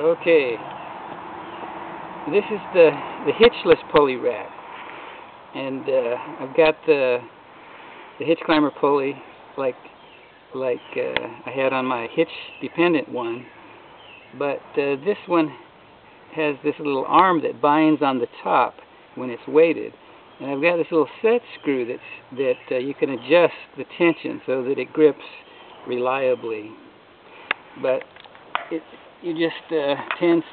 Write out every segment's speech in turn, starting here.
Okay, this is the the hitchless pulley rack, and uh, I've got the the hitch climber pulley like like uh, I had on my hitch dependent one, but uh, this one has this little arm that binds on the top when it's weighted, and I've got this little set screw that's that uh, you can adjust the tension so that it grips reliably, but it you just uh,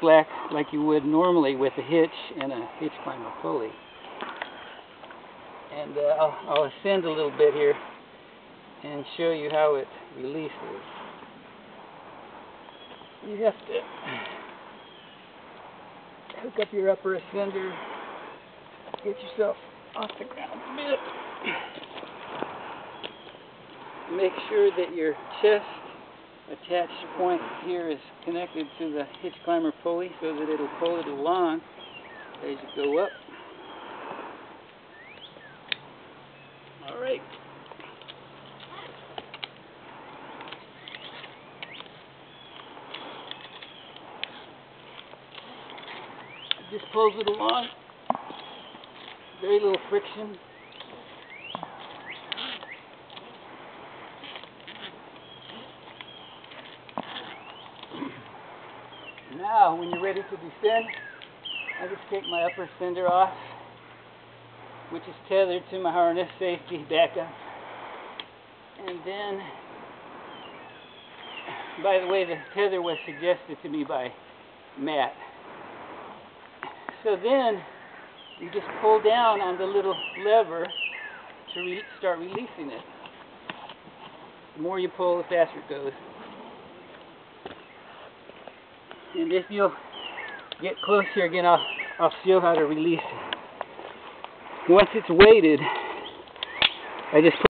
slack like you would normally with a hitch and a hitch climber pulley. And uh, I'll, I'll ascend a little bit here and show you how it releases. You have to hook up your upper ascender, get yourself off the ground a bit. Make sure that your chest attached point here is connected to the hitch climber pulley so that it'll pull it along as you go up. Alright. Just pulls it along. Very little friction. Now, when you're ready to descend, I just take my upper ascender off, which is tethered to my harness safety backup. And then, by the way, the tether was suggested to me by Matt. So then, you just pull down on the little lever to re start releasing it. The more you pull, the faster it goes. And if you'll get close here again, I'll, I'll show how to release it. Once it's weighted, I just put